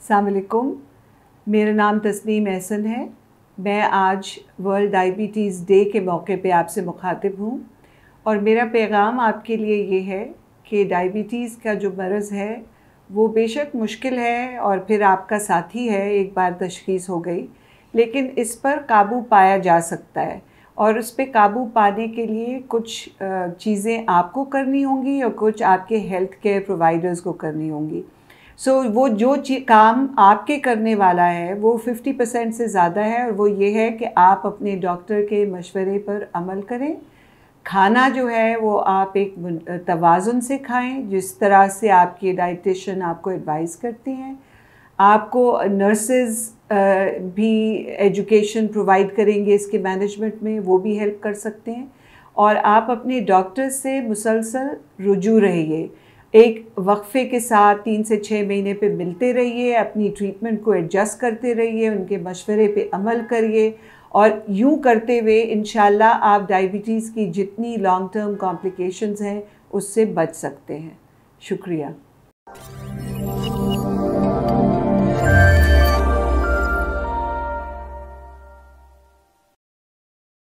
अलकुम मेरा नाम तस्नीम एहसन है। मैं आज वर्ल्ड डायबिटीज़ डे के मौके पे आपसे मुखातिब हूँ और मेरा पैगाम आपके लिए ये है कि डायबिटीज़ का जो मरज़ है, वो बेशक मुश्किल है और फिर आपका साथी है, एक बार तशखीस हो गई, लेकिन इस पर काबू पाया जा सकता है और उस पर काबू पाने के लिए कुछ चीज़ें आपको करनी होंगी और कुछ आपके हेल्थ केयर प्रोवाइडर्स को करनी होंगी। सो so, वो जो काम आपके करने वाला है वो 50 परसेंट से ज़्यादा है और वो ये है कि आप अपने डॉक्टर के मशवरे पर अमल करें। खाना जो है वो आप एक तवाज़ुन से खाएँ जिस तरह से आपकी डाइटिशन आपको एडवाइस करती हैं। आपको नर्सेज भी एजुकेशन प्रोवाइड करेंगे इसके मैनेजमेंट में वो भी हेल्प कर सकते हैं। और आप अपने डॉक्टर से मुसलसल रुजू रहिए। एक वक्फे के साथ तीन से छः महीने पे मिलते रहिए, अपनी ट्रीटमेंट को एडजस्ट करते रहिए, उनके मशवरे पे अमल करिए और यूँ करते हुए इन आप डायबिटीज़ की जितनी लॉन्ग टर्म कॉम्प्लिकेशंस हैं, उससे बच सकते हैं। शुक्रिया।